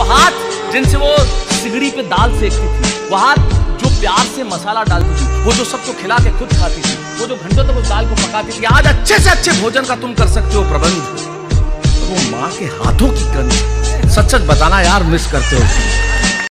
वो हाथ जिनसे वो सिगड़ी पे दाल सेकती थी, वो हाथ जो प्यार से मसाला डालती थी, वो जो सबको खिला के खुद खाती थी, वो जो घंटों तक उस दाल को पकाती थी, आज अच्छे से अच्छे भोजन का तुम कर सकते हो प्रबंध। वो माँ के हाथों की कमी। सच सच बताना यार मिस करते हो।